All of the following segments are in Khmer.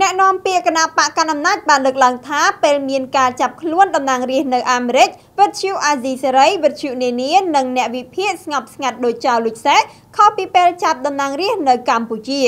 អ្នកនាំពាក្យគណៈបកកណ្ដាលអំណាចបានលើកឡើងថាពេលមានការចាប់ខ្លួនតំណាងរាស្ត្រនៅអាមេរិកវិទ្យុអាស៊ីសេរីវិទ្យុនានានិងអ្នកវិភាគស្ងប់ស្ងាត់ដោយចៅលុចសេះខុសពីពេលចាប់តំណាងរាស្ត្រនៅកម្ពុជា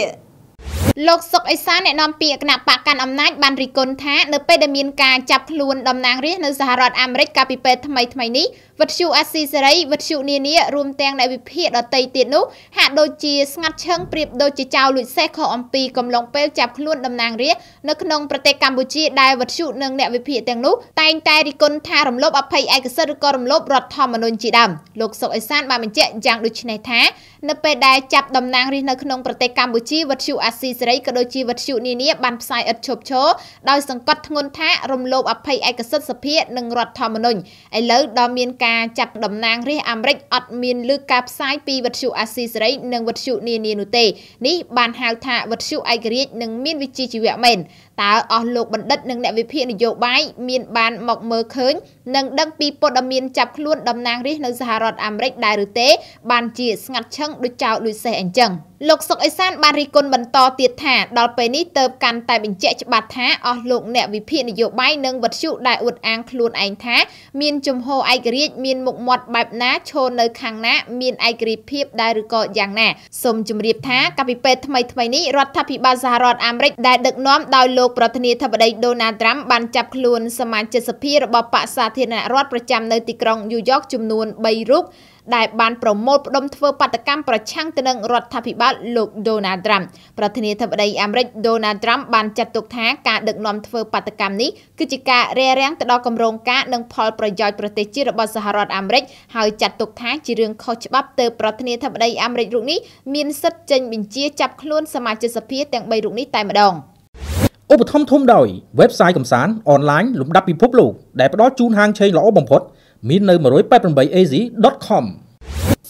លោកសុកអេសានអ្នកនាំពាក្យគណៈបកកាន់អំណាចបានរិះគន់ថានៅពេលដែលមានការចាប់ខ្លួនតំណាងរាស្ត្រនៅសហរដ្ឋអាមេរិកកាលពីពេលថ្មីថ្មីនេះវិទ្យុអាស៊ីសេរីវិទ្យុនានារួមទាំងអ្នកវិភាគដតីទៀតនោះហាក់ដូចជាស្ងាត់ឈឹងប្រៀបដូចជាចៅលួចសេះខុសអំពីកំឡុងពេលចាប់ខ្លួនតំណាងរាស្ត្រនៅក្នុងប្រទេសកម្ពុជាដែលវិទ្យុនិងអ្នកវិភាគទាំងនោះតែងតែរិះគន់ថារំលោភអភ័យឯកសិទ្ធិឬក៏រំលោភរដ្ឋធម្មនុញ្ញជាដើមលោកសុកអេសានបានបញ្ជាក់យ៉ាងដូចនេះថានៅពេលដែលចាប់តំណាងរាស្ត្រនៅក្នុងប្រទេសកម្ពុជាវិទ្យុអាស៊ីសេរីក៏ដូចជាវិទ្យុនានាបានផ្សាយឥតឈប់ឈរដោយសង្កត់ធ្ងន់ថារំលោភអភ័យឯកសិទ្ធិសភានិងរដ្ឋធម្មនុញ្ញឥឡូវដល់មានការចាប់តំណាងរាស្ត្រអាមេរិកអត់មានលើកការផ្សាយពីវិទ្យុអាស៊ីសេរីនិងវិទ្យុនានានោះទេនេះបានហៅថាវិទ្យុឯករាជ្យនិងមានវិជ្ជាជីវៈមែនតើអស់លោកបណ្ឌិតនិងអ្នកវិភាគនយោបាយមានបានមកមើលឃើញនិងដឹងពីព័ត៌មានចាប់ខ្លួនតំណាងរាស្ត្រនៅសហរដ្ឋអាមេរិកដែរឬទេ បានជាស្ងាត់ឈឹងដូចចោលលួយសេះអញ្ចឹងលោកសុកអេសានបានរីគុណបន្តទៀតថាដល់ពេលនេះទៅកាន់តែបញ្ជាក់ច្បាស់ថាអស់លោកអ្នកវិភាគនយោបាយនិងវត្ថុដែលអួតអាងខ្លួនឯងថាមានជំហរឯករាជ្យមានមុខមាត់បែបណាឈរនៅខាងណាមានឯករាជ្យភាពដែរឬក៏យ៉ាងណាសូមជម្រាបថាកាលពីពេលថ្មីថ្មីនេះរដ្ឋាភិបាលសហរដ្ឋអាមេរិកដែលដឹកនាំដោយលោកប្រធានាធិបតីដូណាល់ត្រាំបានចាប់ខ្លួនសមាជិកសភារបស់បកសាធារណរដ្ឋប្រចាំនៅទីក្រុងញូវយ៉កចំនួន3រូប ដែលបានប្រមូលផ្ដុំធ្វើបាតកម្មប្រឆាំងទៅនឹងរដ្ឋាភិបាលលោកដូណាល់ត្រាំប្រធានាធិបតីអាមេរិកដូណាល់ត្រាំបានចាត់ទុកថាការដឹកនាំធ្វើបាតកម្មនេះគឺជាការរារាំងទៅដល់គម្រោងការនិងផលប្រយោជន៍ប្រទេសជាតិរបស់សហរដ្ឋអាមេរិកហើយចាត់ទុកថាជារឿងខុសច្បាប់ទៅប្រធានាធិបតីអាមេរិករូបនេះមានសិទ្ធិចេញបញ្ជាចាប់ខ្លួនសមាជិកសភាទាំង3រូបនេះតែម្ដងឧបត្ថម្ភធំដោយ website កំសាន្តអនឡាញលំដាប់ពិភពលោកដែលផ្ដល់ជូនហាងឆេងល្អបំផុត មាននៅ 188az.com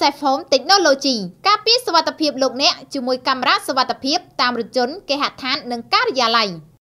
Safe Home Technology ការពារសុវត្ថិភាពលោកអ្នកជាមួយកាមេរ៉ាសុវត្ថិភាពតាមរថយន្តគេហដ្ឋាននិងការិយាល័យ